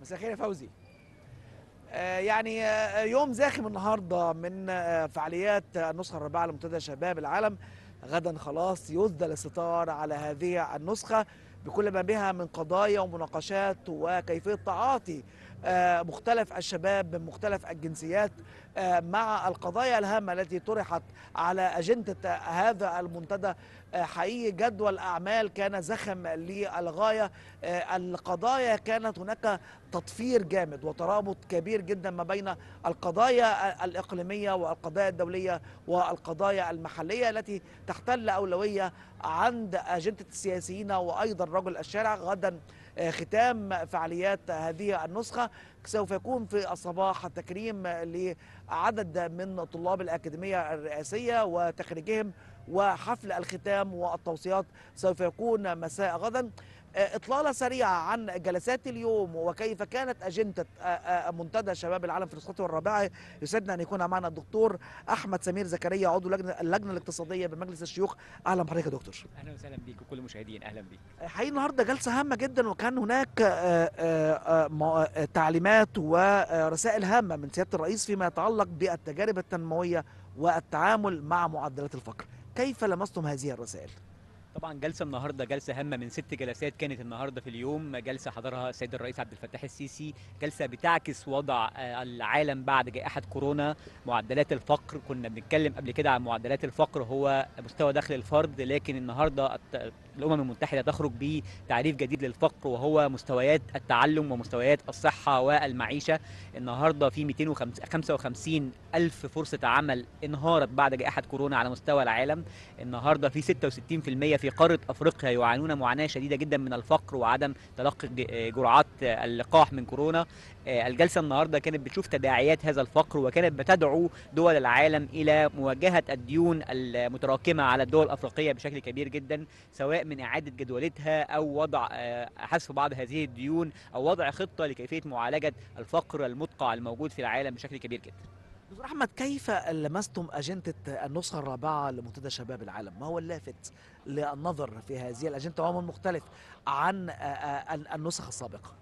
مساء الخير يا فوزي. آه، يعني آه، يوم زاخم النهارده من آه، فعاليات النسخة الرابعة لمنتدى شباب العالم. غدا خلاص يسدل الستار على هذه النسخة بكل ما بها من قضايا ومناقشات وكيفية تعاطي آه، مختلف الشباب من مختلف الجنسيات آه، مع القضايا الهامة التي طرحت على أجندة هذا المنتدى. آه، حقيقي جدول أعمال كان زخم للغاية. آه، القضايا كانت هناك تطفير جامد وترابط كبير جدا ما بين القضايا الإقليمية والقضايا الدولية والقضايا المحلية التي تحتل أولوية عند أجندة السياسيين وأيضا رجل الشارع. غدا آه، ختام فعاليات هذه النسخة. سوف يكون في الصباح تكريم لعدد من طلاب الأكاديمية الرئاسية وتخريجهم وحفل الختام والتوصيات سوف يكون مساء غدا. آه، إطلالة سريعة عن جلسات اليوم وكيف كانت أجندة آه، آه، منتدى شباب العالم في نسخته الرابعة. يسعدنا أن يكون معنا الدكتور أحمد سمير زكريا عضو لجنة اللجنة الاقتصادية بمجلس الشيوخ. أهلا بحضرتك يا دكتور. أهلا وسهلا بيك وكل المشاهدين أهلا بيك. حقيقي النهارده جلسة هامة جدا وكان هناك تعليمات ورسائل هامة من سيادة الرئيس فيما يتعلق بالتجارب التنموية والتعامل مع معدلات الفقر. كيف لمستم هذه الرسائل؟ طبعا جلسة النهارده جلسة هامة من ست جلسات كانت النهارده في اليوم. جلسة حضرها السيد الرئيس عبد الفتاح السيسي. جلسة بتعكس وضع آه، العالم بعد جائحة كورونا. معدلات الفقر كنا بنتكلم قبل كده عن معدلات الفقر. هو مستوى دخل الفرد لكن النهارده الأمم المتحدة تخرج بتعريف جديد للفقر وهو مستويات التعلم ومستويات الصحة والمعيشة. النهارده في 255 ألف فرصة عمل انهارت بعد جائحة كورونا على مستوى العالم. النهارده في 66% في قارة أفريقيا يعانون معاناة شديدة جدا من الفقر وعدم تلقي ج- جرعات اللقاح من كورونا. آه، الجلسة النهارده كانت بتشوف تداعيات هذا الفقر وكانت بتدعو دول العالم إلى مواجهة الديون المتراكمة على الدول الأفريقية بشكل كبير جدا سواء من إعادة جدولتها أو وضع آه، حذف بعض هذه الديون أو وضع خطة لكيفية معالجة الفقر المدقع الموجود في العالم بشكل كبير جدا. دكتور أحمد كيف لمستم أجندة النسخة الرابعة لمنتدى شباب العالم؟ ما هو اللافت للنظر في هذه الأجندة وهو مختلف عن النسخ السابقة؟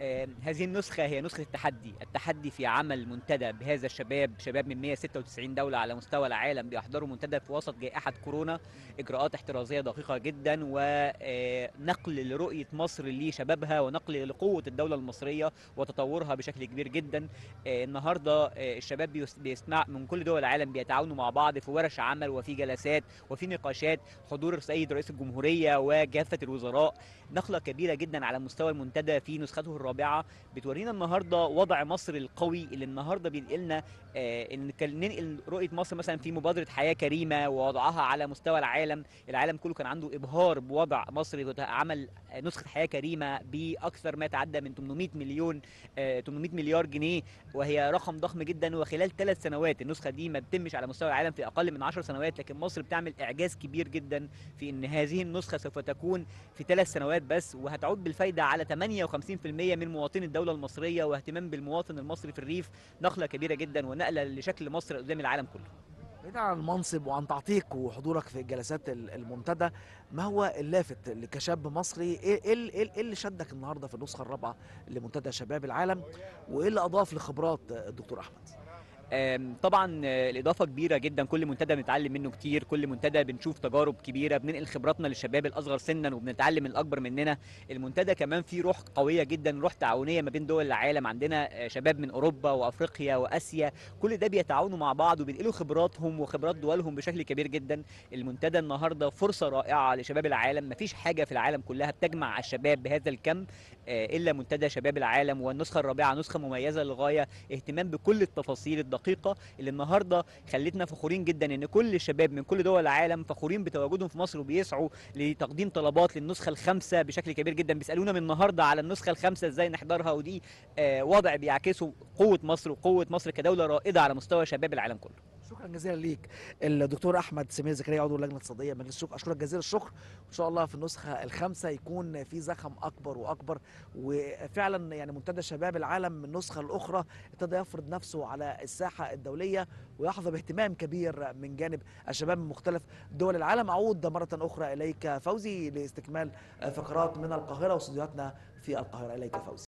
آه، هذه النسخة هي نسخة التحدي. التحدي في عمل منتدى بهذا الشباب شباب من 196 دولة على مستوى العالم بيحضروا منتدى في وسط جائحة كورونا. إجراءات احترازية دقيقة جدا ونقل لرؤية مصر لشبابها ونقل لقوة الدولة المصرية وتطورها بشكل كبير جدا. آه، النهاردة آه، الشباب بيس- بيسمع من كل دول العالم بيتعاونوا مع بعض في ورش عمل وفي جلسات وفي نقاشات. حضور السيد رئيس الجمهورية وكافة الوزراء. نقلة كبيرة جدا على مستوى المنتدى في نسخته الرابعة بتورينا النهاردة وضع مصر القوي اللي النهاردة بينقلنا آه، إن كان ننقل رؤية مصر مثلا في مبادرة حياة كريمة ووضعها على مستوى العالم العالم كله كان عنده إبهار بوضع مصر عمل آه، نسخة حياة كريمة بأكثر ما يتعدى من 800 مليون آه، 800 مليار جنيه وهي رقم ضخم جدا. وخلال ثلاث سنوات النسخة دي ما بتتمش على مستوى العالم في أقل من 10 سنوات لكن مصر بتعمل إعجاز كبير جدا في إن هذه النسخة سوف تكون في ثلاث سنوات بس وهتعود بالفايدة على 58% من مواطني الدولة المصرية واهتمام بالمواطن المصري في الريف نقلة كبيرة جدا ونقلة لشكل مصر قدام العالم كله. بعيدا عن المنصب وعن تعتيق وحضورك في جلسات ال- المنتدى ما هو اللافت كشاب مصري؟ إيه إيه إيه اللي شدك النهارده في النسخة الرابعة لمنتدى شباب العالم؟ وإيه اللي أضاف لخبرات الدكتور أحمد؟ طبعا آه، الإضافة كبيرة جدا. كل منتدى بنتعلم منه كتير. كل منتدى بنشوف تجارب كبيرة. بننقل خبراتنا للشباب الأصغر سنا وبنتعلم من الأكبر مننا. المنتدى كمان فيه روح قوية جدا روح تعاونية ما بين دول العالم. عندنا آه، شباب من أوروبا وأفريقيا وآسيا. كل ده بيتعاونوا مع بعض وبينقلوا خبراتهم وخبرات دولهم بشكل كبير جدا. المنتدى النهارده فرصة رائعة لشباب العالم. مفيش حاجة في العالم كلها بتجمع الشباب بهذا الكم. إلا منتدى شباب العالم والنسخة الرابعة نسخة مميزة للغاية اهتمام بكل التفاصيل الدقيقة اللي النهارده خلتنا فخورين جدا إن كل الشباب من كل دول العالم فخورين بتواجدهم في مصر وبيسعوا لتقديم طلبات للنسخة الخامسة بشكل كبير جدا. بيسألونا من النهارده على النسخة الخامسة إزاي نحضرها ودي آه، وضع بيعكسه قوة مصر وقوة مصر كدولة رائدة على مستوى شباب العالم كله. شكرا جزيلا ليك الدكتور أحمد سمير زكريا عضو اللجنه الاقتصاديه مجلس الشكر أشكرك جزيل الشكر. وإن شاء الله في النسخة الخامسة يكون في زخم أكبر وأكبر. وفعلا يعني منتدى شباب العالم من النسخة الأخرى ابتدى يفرض نفسه على الساحة الدولية ويحظى باهتمام كبير من جانب الشباب من مختلف دول العالم. أعود مرة أخرى إليك فوزي لاستكمال فقرات من القاهرة واستديوهاتنا في القاهرة. إليك فوزي.